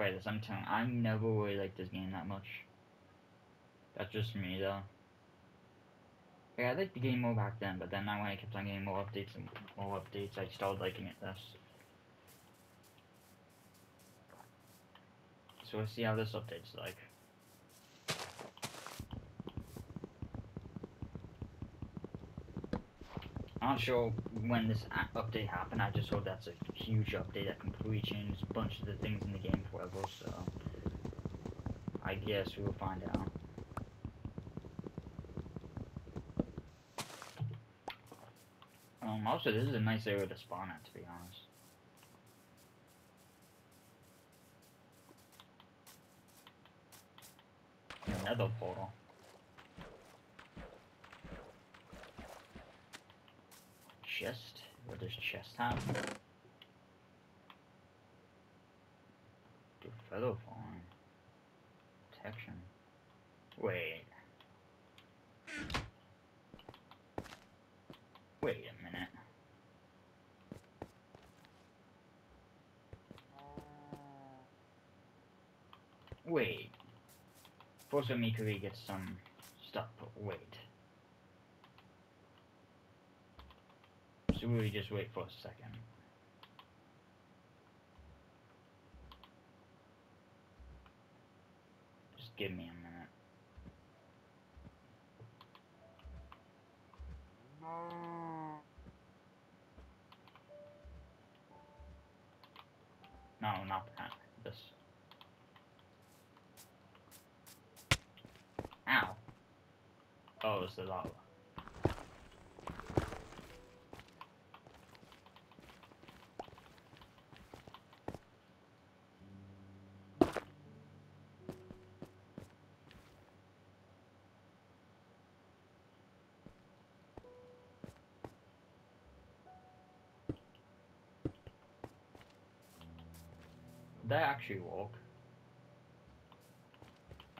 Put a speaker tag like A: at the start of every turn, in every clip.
A: play this. I'm telling I never really liked this game that much. That's just me though. Yeah, I liked the game more back then, but then when I kept on getting more updates and more updates, I started liking it less. So let's see how this update's like. Not sure when this update happened. I just hope that's a huge update that completely changed a bunch of the things in the game forever. So I guess we will find out. Um, also, this is a nice area to spawn at, to be honest. Another portal. Chest? What does chest have? Do feather falling. Protection. Wait. Wait a minute. Wait. Let me could get some stuff, wait. We just wait for a second. Just give me a minute. No, not that. This. Ow. Oh, it's the lava. That actually work?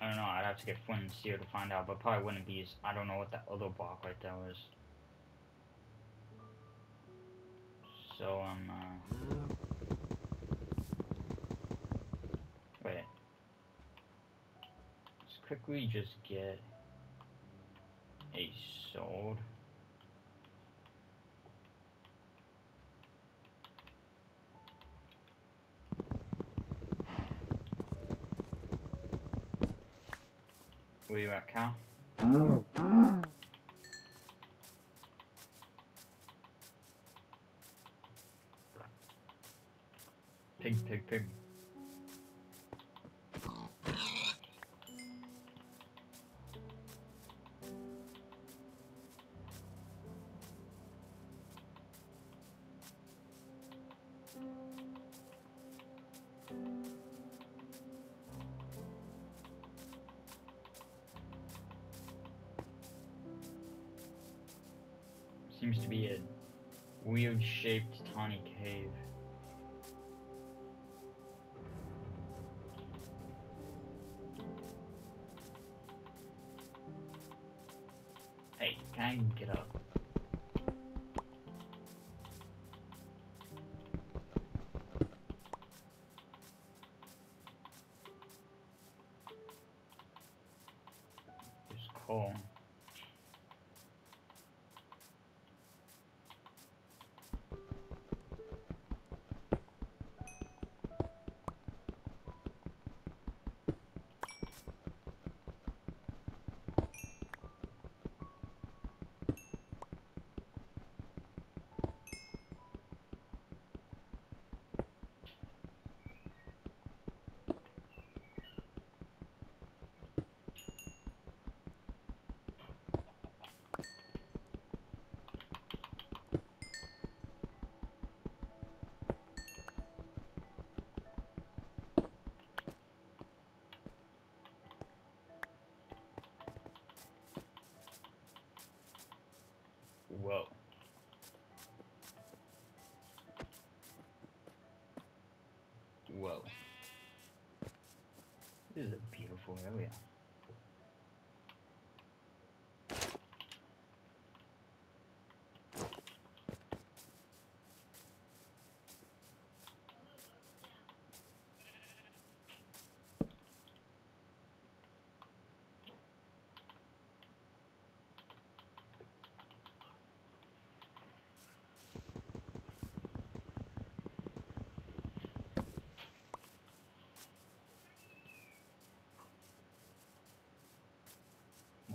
A: I don't know, I'd have to get Flint and Steel to find out, but probably wouldn't be as, I don't know what that other block right there was. So, um, uh... Wait. Let's quickly just get a sword. Where you at, Cal? Pig, pig, pig. Weird shaped tiny cave. Hey, can I get up? Is a beautiful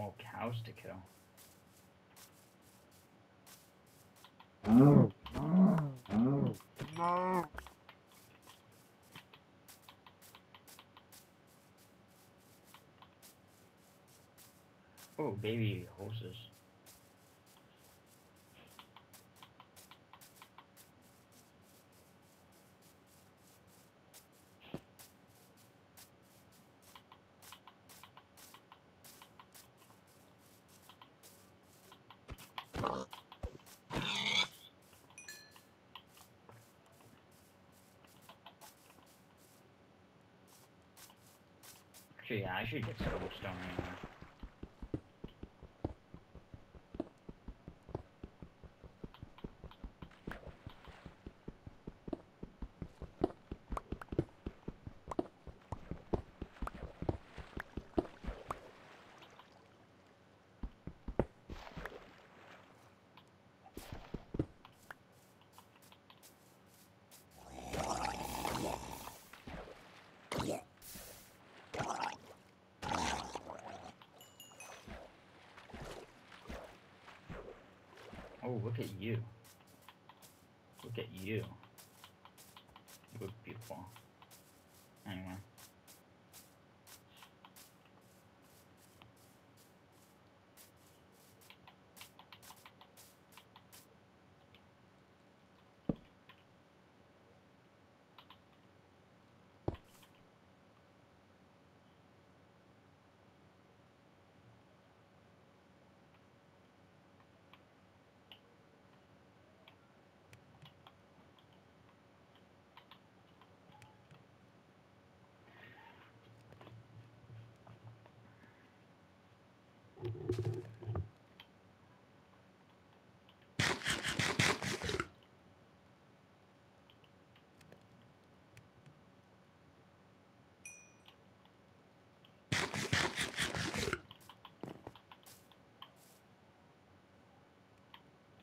A: area. cows to kill. Oh, baby horses. Actually, yeah, I should get cobblestone anyway. Oh, look at you. Look at you. You look beautiful. Anyway.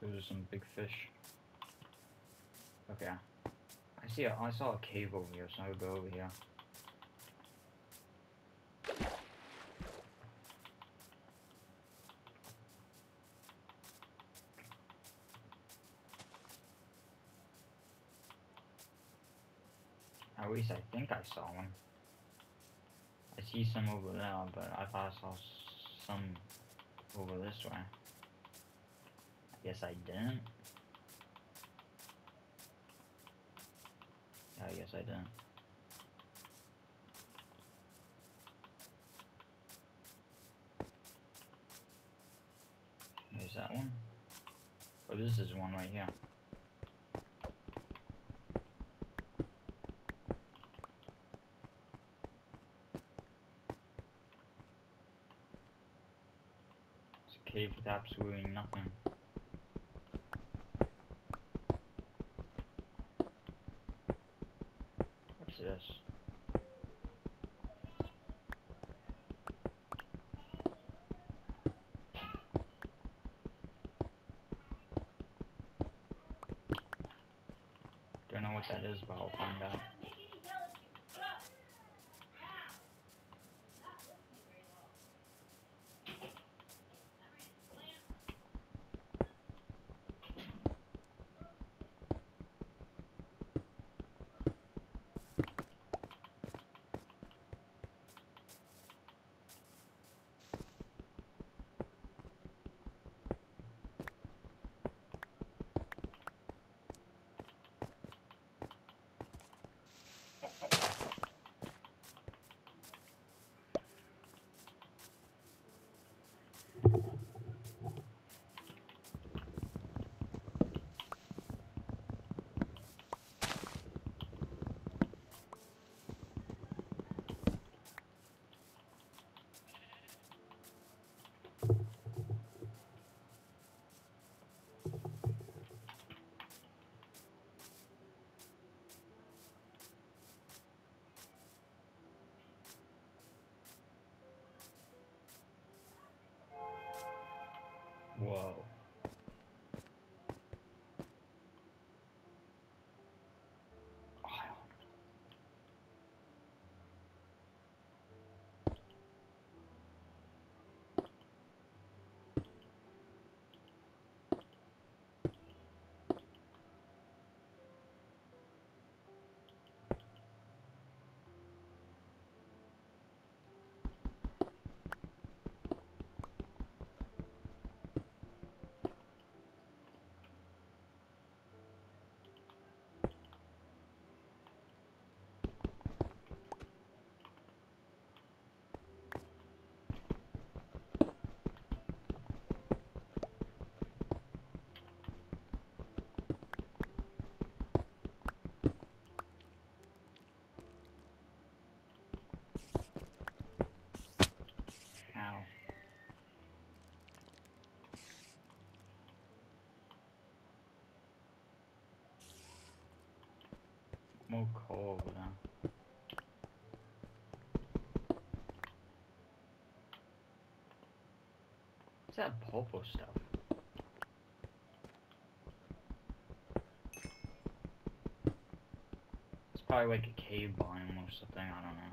A: Those are some big fish. Okay. I see a, I saw a cave over here, so I'll go over here. At least I think I saw one. I see some over there, but I thought I saw some over this way. I guess I didn't. Yeah, I guess I didn't. There's that one. Oh, this is one right here. It's cave with absolutely nothing.
B: More coal over. What's that purple stuff? It's probably like a cave biome or something, I don't know.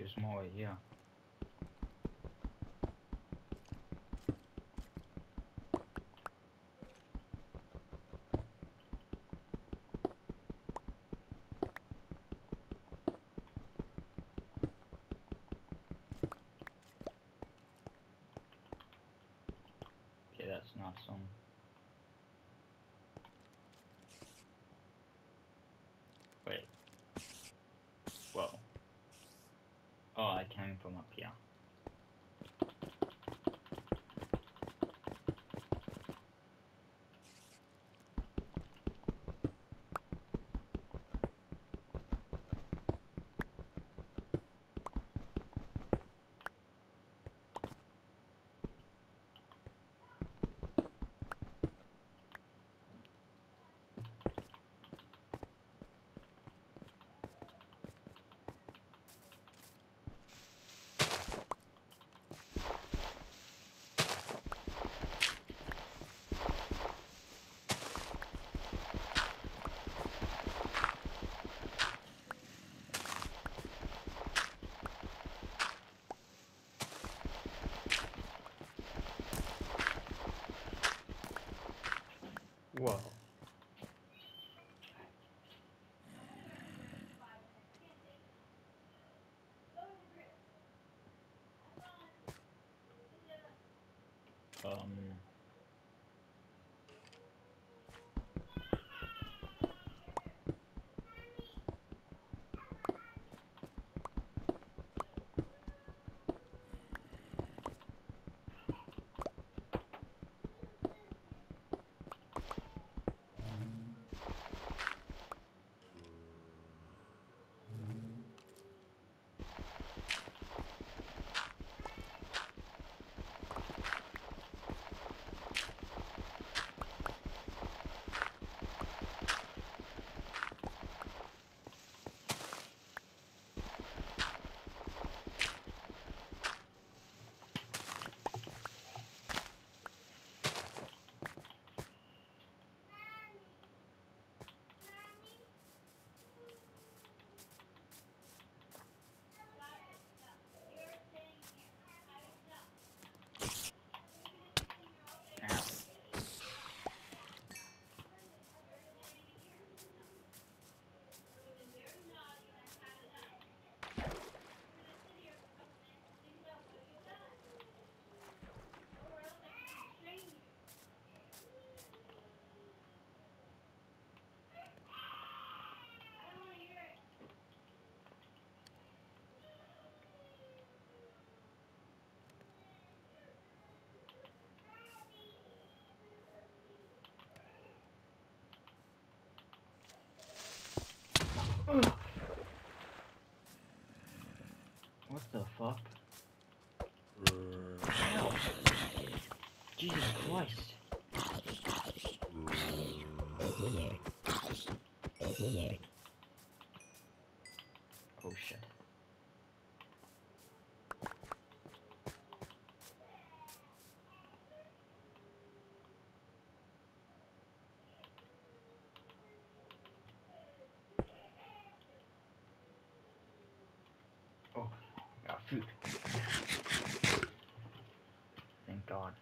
B: Wait, there's more here. Okay, that's not some. Wait. Whoa. Oh, I came from up here. Christ. Oh shit. Oh, got food. Thank God.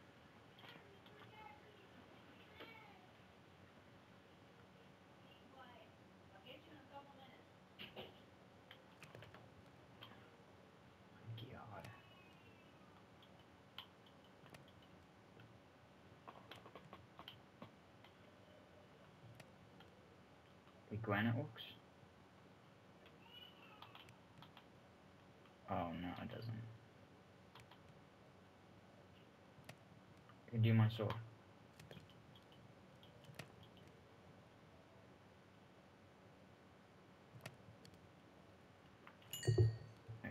A: Granite looks? Oh no, it doesn't. Do my sword. Oh, yeah.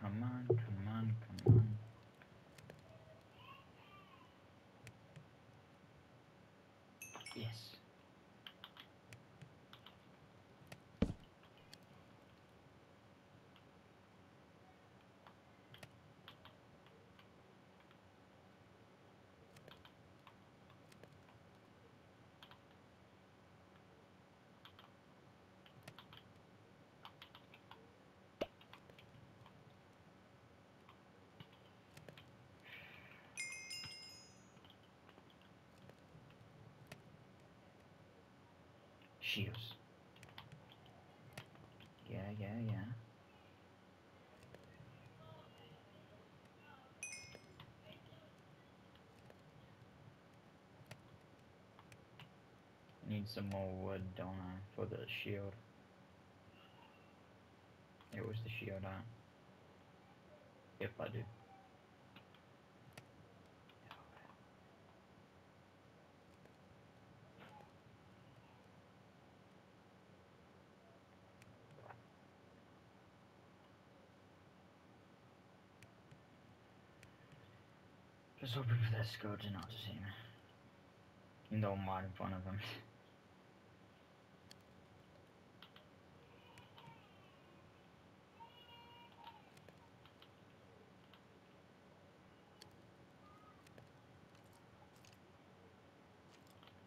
A: Come on, come on, come on. Yes. Shields. Yeah, yeah, yeah. Need some more wood, don't I, for the shield. It was the shield on. If I do. Just hoping for that scourge not to see me. Even though I'm in front of him.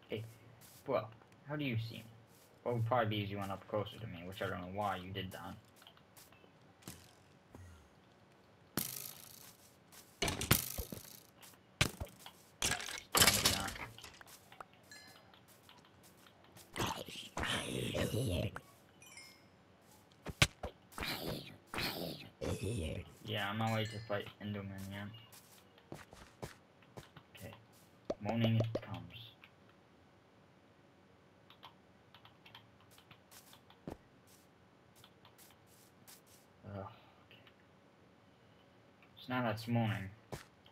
A: hey, well, how do you see me? Well, it would probably be easy one up closer to me, which I don't know why you did that. Don't do that. Yeah, I'm on my way to fight Enderman, yeah. Okay. Morning comes. Ugh, okay. So now that's morning.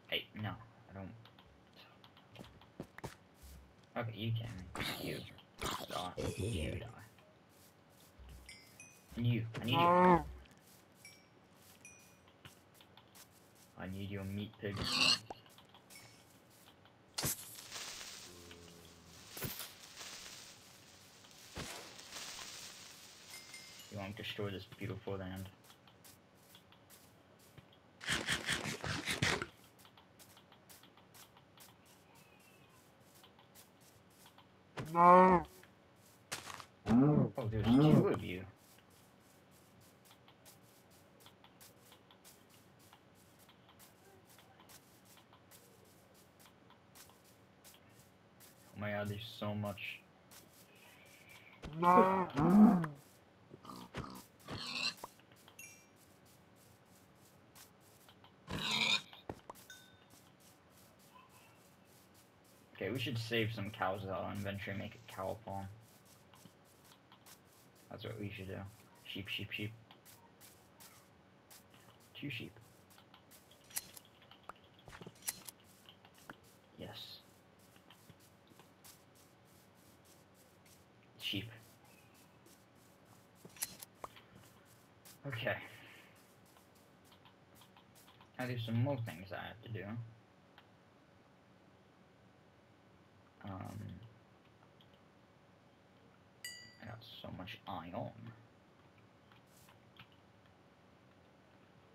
A: Hey, no, I don't. Okay, you can. You. Die. You die. And you. I need you. Mm. I need your meat pig. You won't destroy this beautiful land.
C: No.
A: Oh, there's mm. two you. So much.
C: No.
A: Okay, we should save some cows though and eventually make a cow farm. That's what we should do. Sheep, sheep, sheep. Two sheep. Yes. Sheep. Okay. Now there's some more things I have to do. Um, I got so much iron.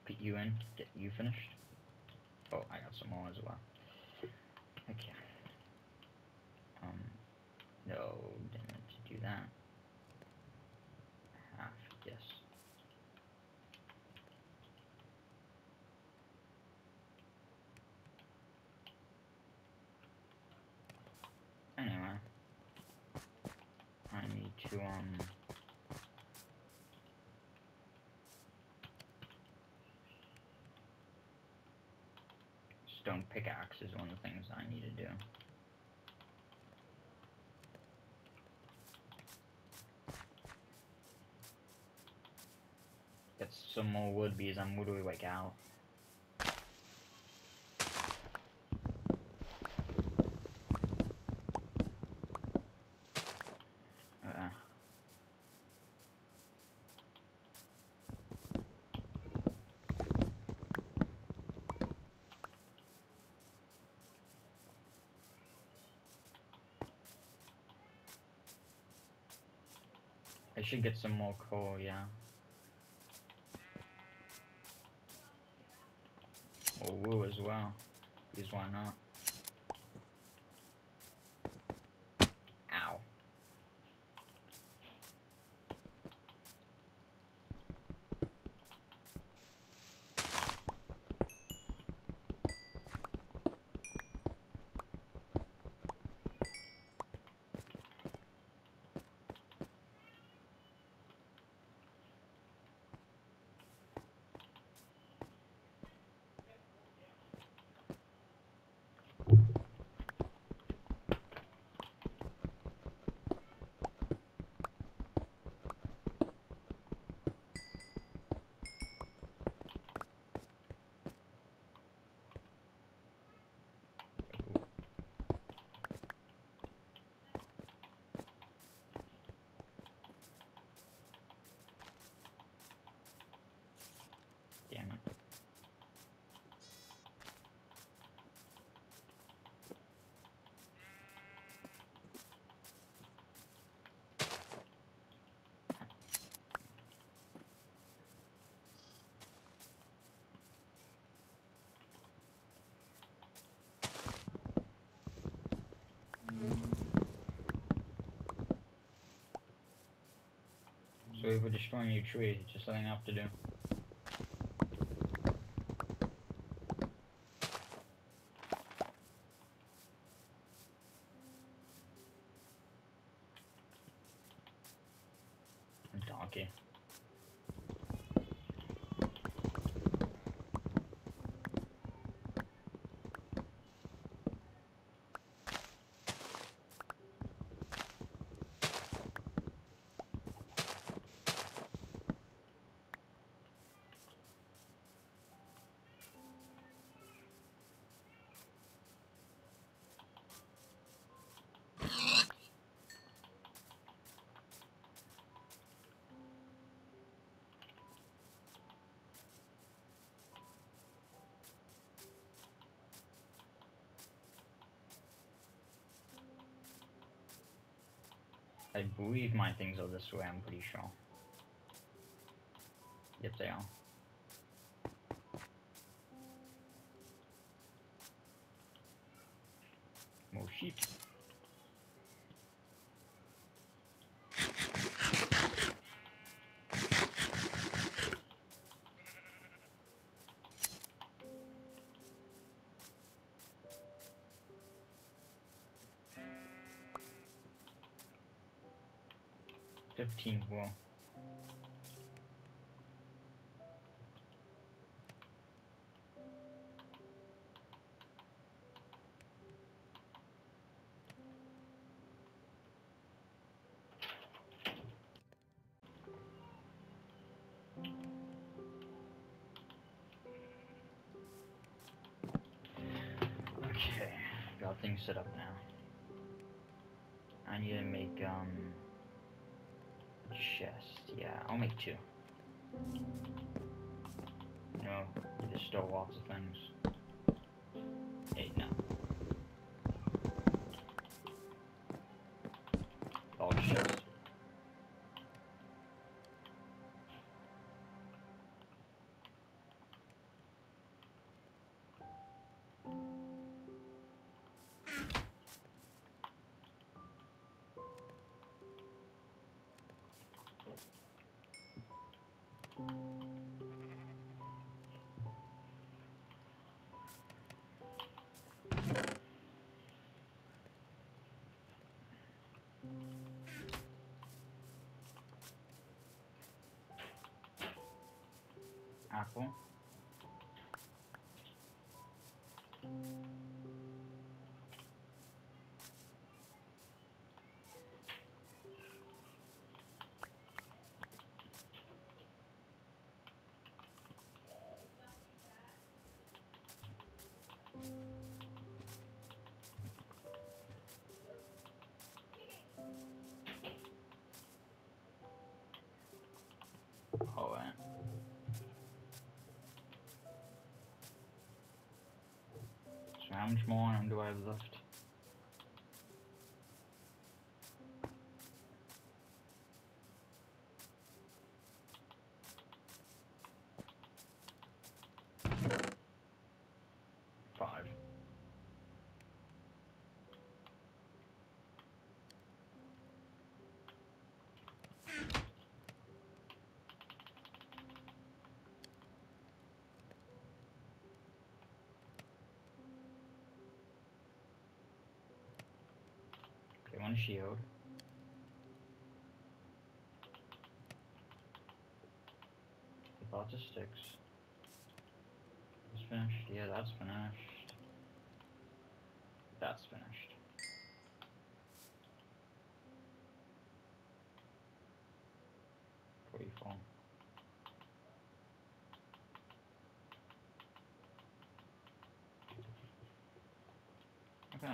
A: Put you in. Get you finished. Oh, I got some more as well. Okay. Um, no, do that. Half, yes. Anyway. I need to, um... Stone pickaxe is one of the things I need to do. Some more wood because I'm literally like out. Uh, I should get some more coal, yeah. As well. Because why not? Ow. Damn it. So if we're destroying your trees, it's just something I have to do. Donkey. I believe my things are this way, I'm pretty sure. Yep, they are. Okay, got things set up now. I need to make um chest. Yeah, I'll make two. You just store lots of things. Eight now. abajo Much more iron do I have left? Five. One shield. Lots of sticks. That's finished. Yeah, that's finished. That's finished. Forty-four. Okay.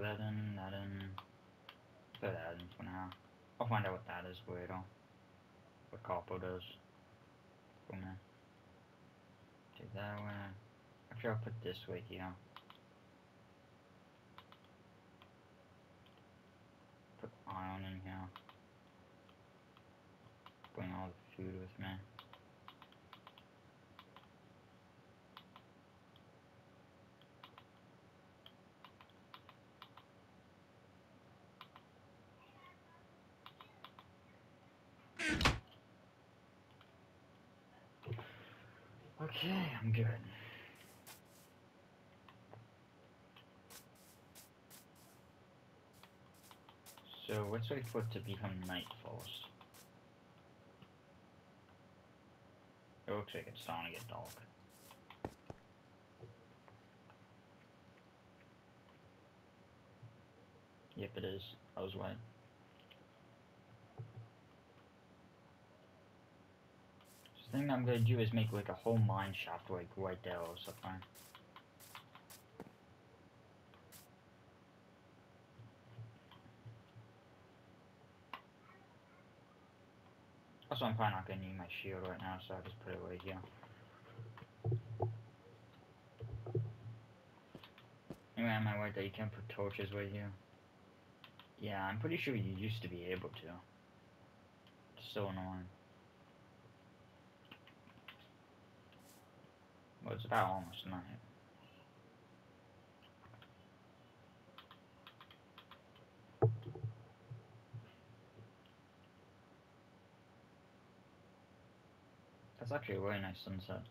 A: That in, that in. Put that in for now. I'll find out what that is later. What Capo does. There. Take that away. Actually, I'll put this way here. Put iron in here. Bring all the food with me. Okay, I'm good. So, let's for it to become night first. It looks like it's starting to get dark. Yep, it is. I was right. Thing I'm gonna do is make like a whole mine shaft like right there or something. Also, I'm probably not gonna need my shield right now, so I'll just put it right here. Anyway, am I right that you can't put torches right here? Yeah, I'm pretty sure you used to be able to. It's so annoying. It's about almost night. That's actually a really nice sunset.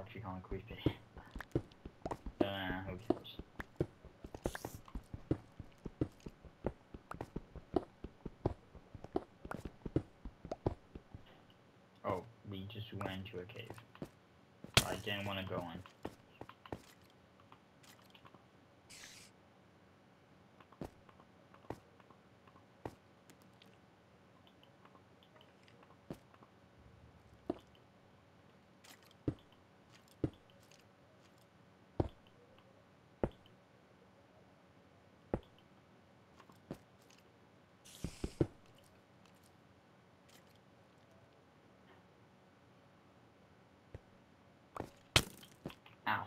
A: Actually kind of creepy. Uh, who cares? Oh, we just went into a cave. I didn't want to go in. Ow.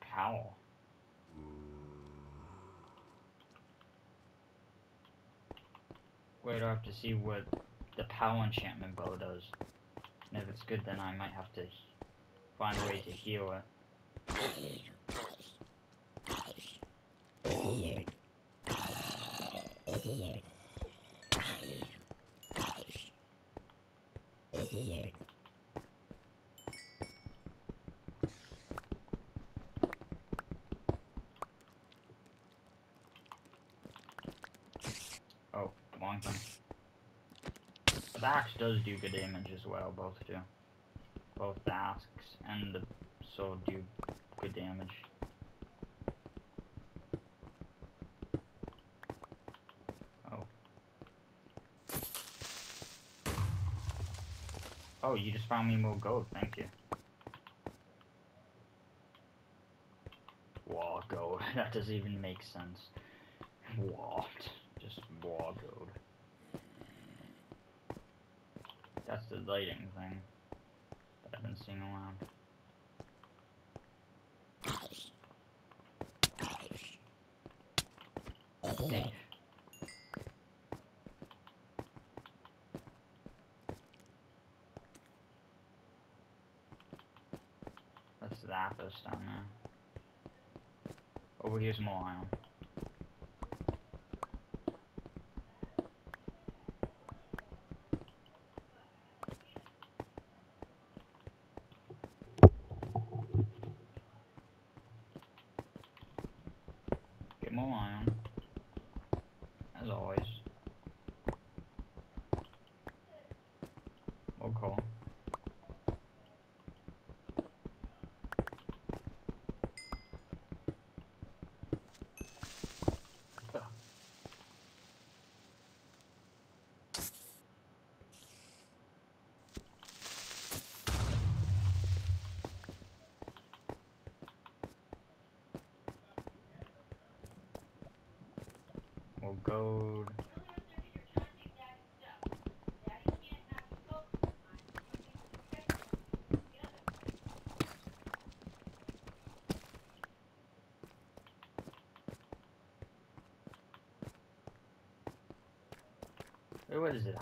A: Powell. Wait, I have to see what the power enchantment bow does. And if it's good, then I might have to find a way to heal it long time. The axe does do good damage as well, both do. Both the axe and the sword do good damage. Oh. Oh, you just found me more gold, thank you. Whoa, gold. that doesn't even make sense. What? Just raw gold. That's the lighting thing that I've been seeing around. Dang. That's the Athos down there. Over here's more iron. Get more iron. As always. More coal. Ugh. More gold. Wait, what is it?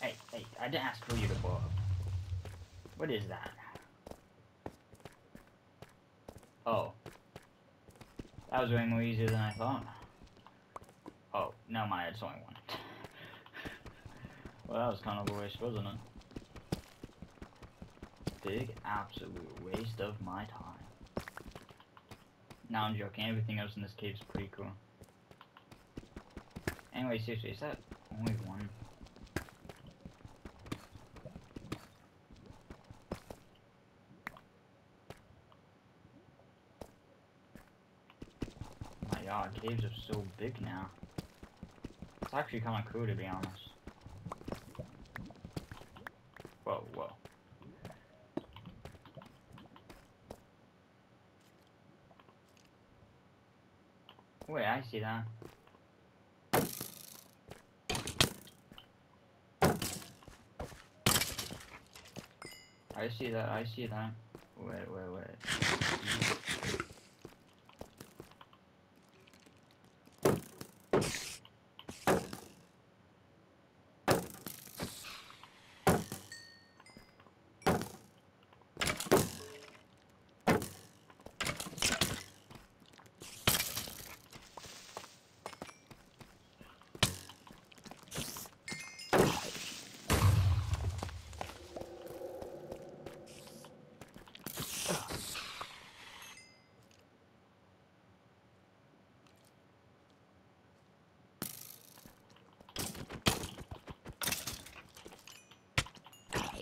A: Hey, hey, I didn't ask for you to blow up. What is that? Oh. That was way more easier than I thought. Oh, no mind, it's only one. well, that was kind of a waste, wasn't it? Big absolute waste of my time. Now I'm joking. Everything else in this cave is pretty cool. Anyway, seriously, is that only one? Oh my god, caves are so big now. It's actually kind of cool to be honest. Whoa, whoa. Wait, I see that. I see that, I see that. Wait, wait, wait.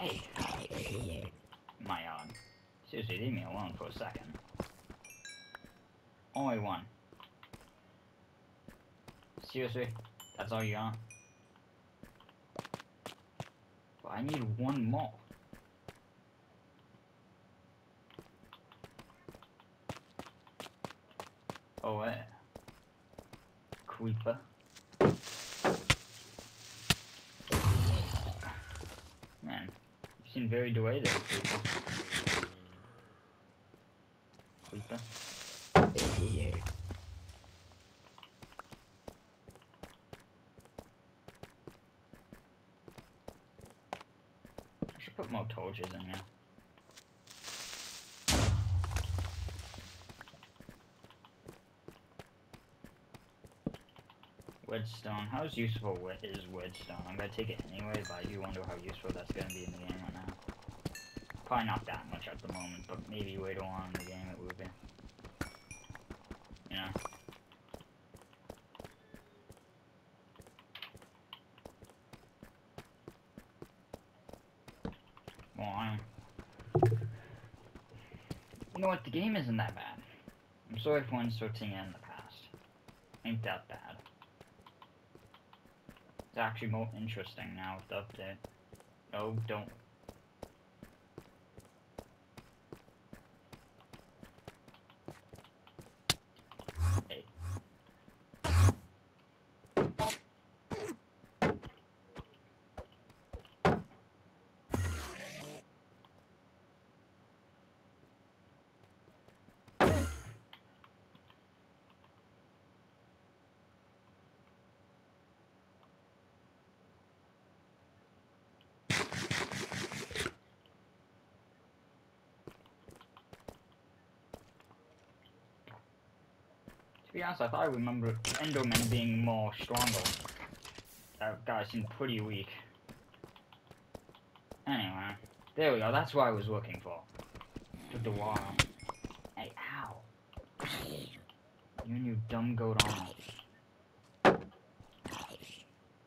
A: Hey. My god. Seriously, leave me alone for a second. Only one. Seriously? That's all you got? I need one more. Oh, wait. Creeper. Man, you seem very delayed Creeper. Creeper. Torches in here. Wedstone. How useful is Wedstone? I'm gonna take it anyway, but I do wonder how useful that's gonna be in the game right now. Probably not that much at the moment, but maybe later on in the game it will be. You know? Well, I... You know what? The game isn't that bad. For insulting it in the past. Ain't that bad. It's actually more interesting now with the update. No, don't. Hey. To be honest, I thought I remember Enderman being more stronger. That guy seemed pretty weak. Anyway, there we go. That's what I was looking for. Took a while. Hey, ow. You and your dumb goat on.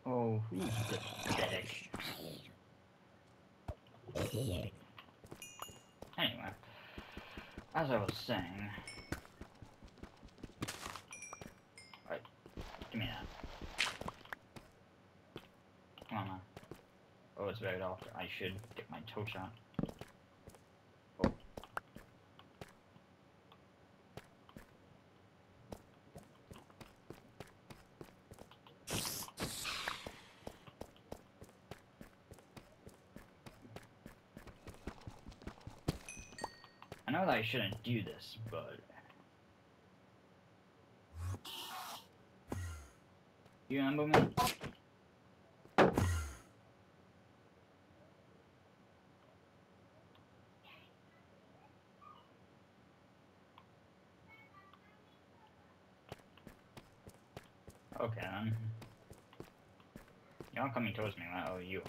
A: Oh, who's pathetic? Anyway, as I was saying, right, give me that. Come on, man. Off. I should get my torch out. I know that I shouldn't do this, but you remember me? Coming towards me, right? Oh, you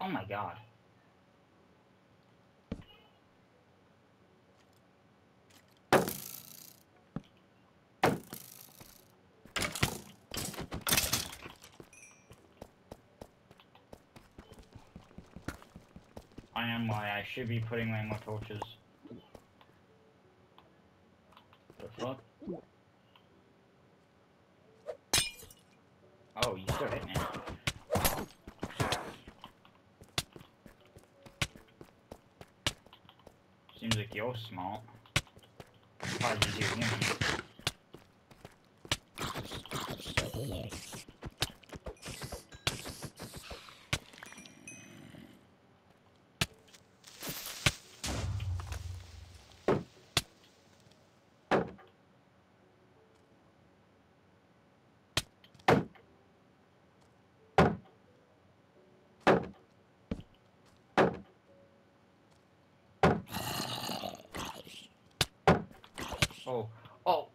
A: Oh my god. I am why I should be putting away more torches. Seems like you're smart. Probably easier than. Oh, oh!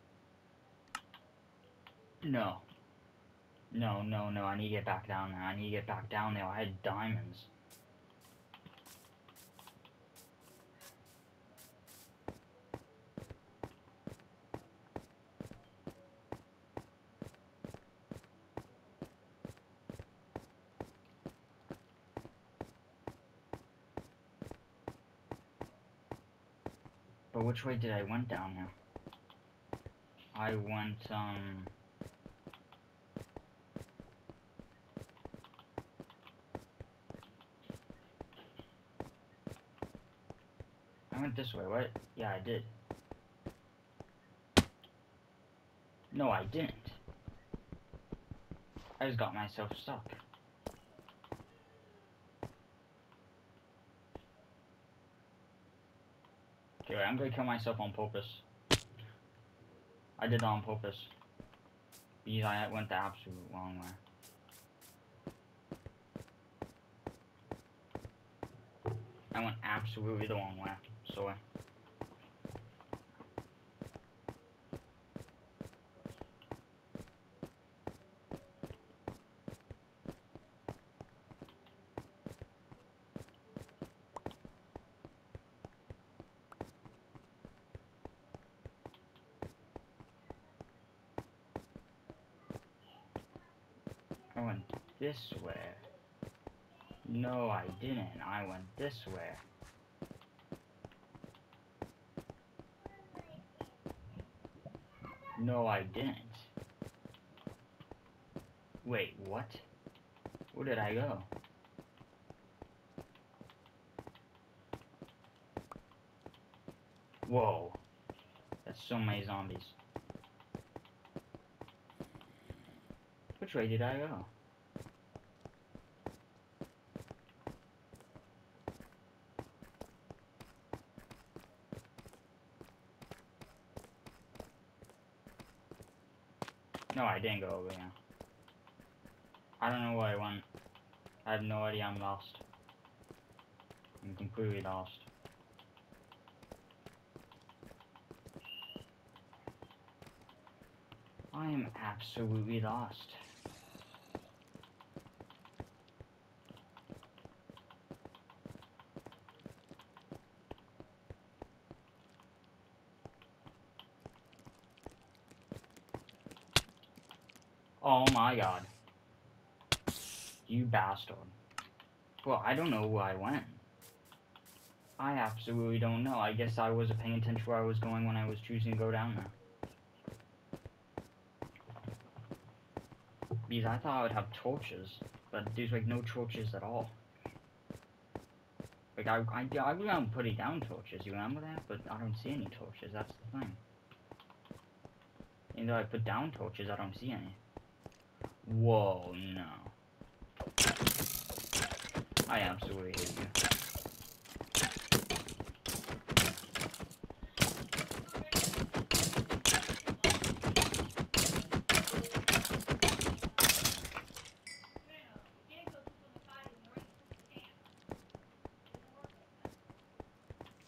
A: No. No, no, no, I need to get back down there. I need to get back down there. I had diamonds. But which way did I went down there? I went, um... I went this way, what? Yeah, I did. No, I didn't. I just got myself stuck. Okay, I'm gonna kill myself on purpose. I did it on purpose. Because I went the absolute wrong way. I went absolutely the wrong way. I went this way. No, I didn't. I went this way. No, I didn't. Wait, what? Where did I go? Whoa. That's so many zombies. Which way did I go? Didn't go over here. I don't know where I went. I have no idea, I'm lost. I'm completely lost. I am absolutely lost. Oh my god. You bastard. Well, I don't know where I went. I absolutely don't know. I guess I wasn't paying attention where I was going when I was choosing to go down there. Because I thought I would have torches, but there's like no torches at all. Like I, I, I was gonna put it down torches, you remember that? But I don't see any torches, that's the thing. Even though I put down torches, I don't see any. Whoa, no. I absolutely hate you.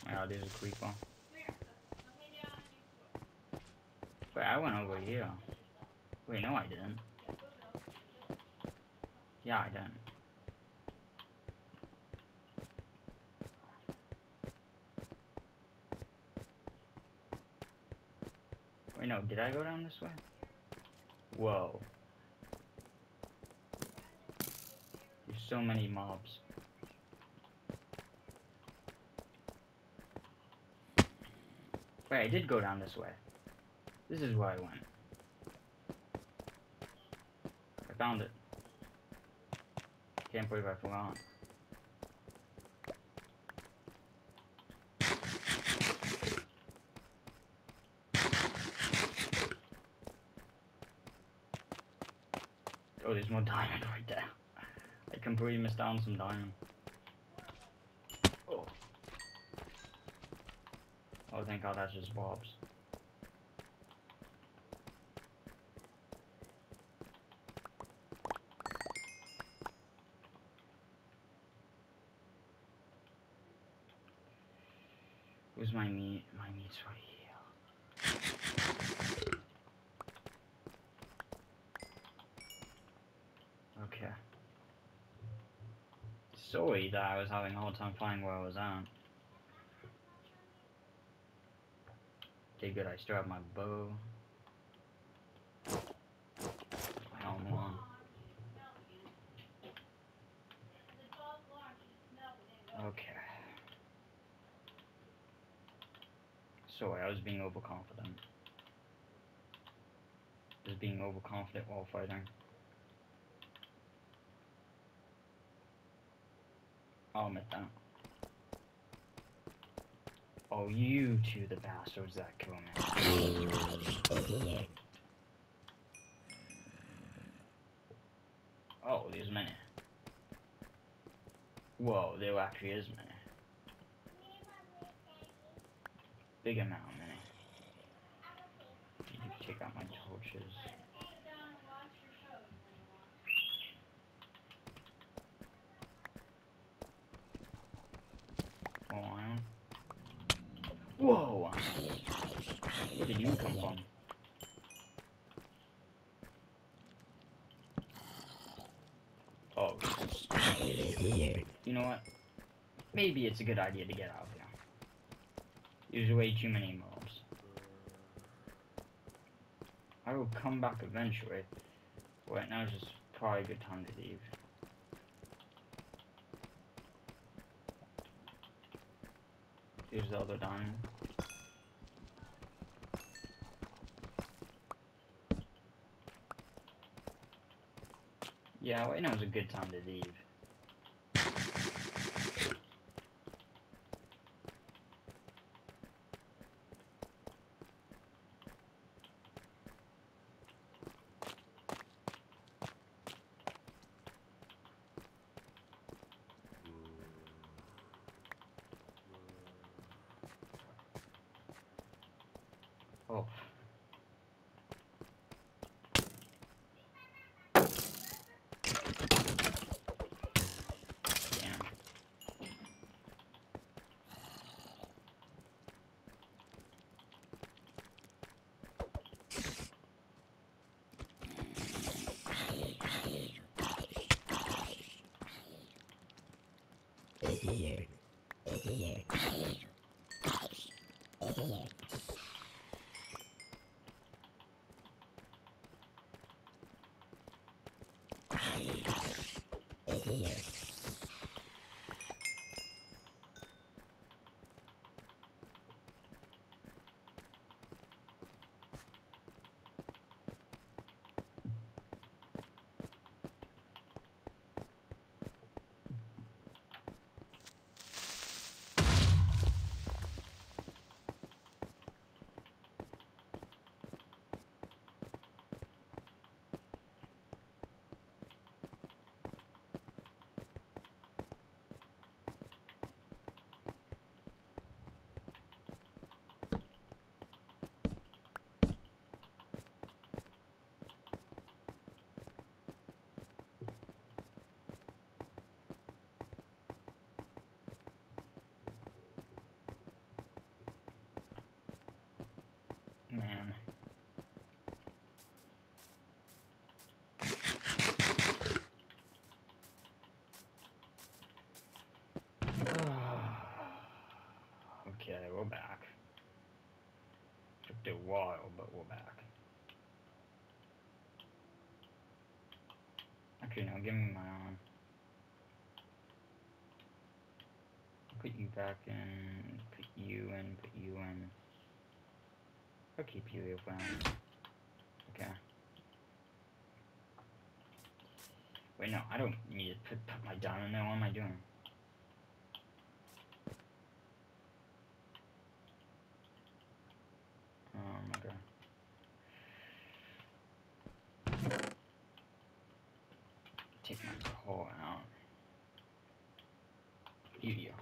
A: Yeah, there's a creeper. Wait, I went over here. Wait, no I didn't. Yeah, yeah. Wait, no, did I go down this way? Whoa. There's so many mobs. Wait, I did go down this way. This is where I went. I found it. Can't believe I forgot. Oh, there's more diamond right there. I completely missed out on some diamond. Oh. Oh, thank God that's just Bob's. My meat? My meat's right here. Okay. Sorry that I was having a hard time finding where I was at. Okay, good. I still have my bow. My own one. Okay. Being overconfident. Just being overconfident while fighting. I'll admit that. Oh, you two, the bastards that kill me. Oh, there's many. Whoa, there actually is many. Big amount of many. You can take out my torches. Oh, iron. Whoa! Where did you come from? Oh. You know what? Maybe it's a good idea to get out of here. There's way too many mobs. I will come back eventually. Right now is just probably a good time to leave. Here's the other diamond. Yeah, right now is a good time to leave. A while, but we're back. Actually, no, give me my arm. Put you back in, put you in, put you in. I'll keep you fast. Okay. Wait, no, I don't need to put, put my diamond there. What am I doing? Oh my god. Take my core out. Here you go.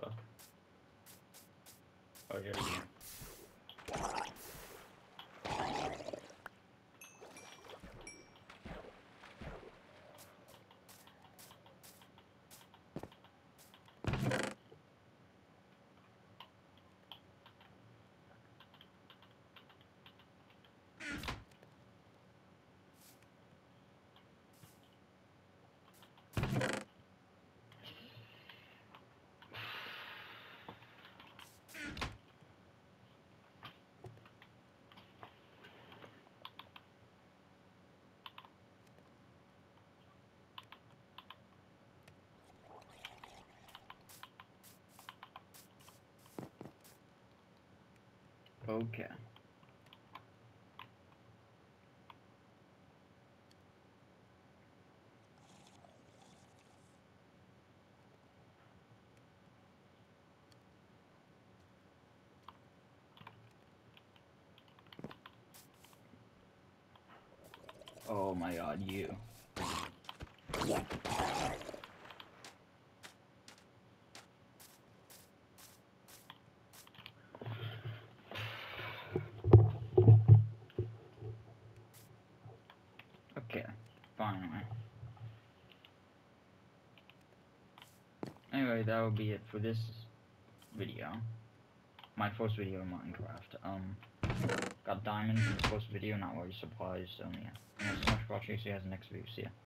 A: Fuck. Oh, Okay. Oh my god, you. Okay, finally. Anyway, that will be it for this video. My first video in Minecraft. Um, got diamonds in the first video, not very supplies, so yeah. Thanks so much for watching, see you guys in the next video, see ya.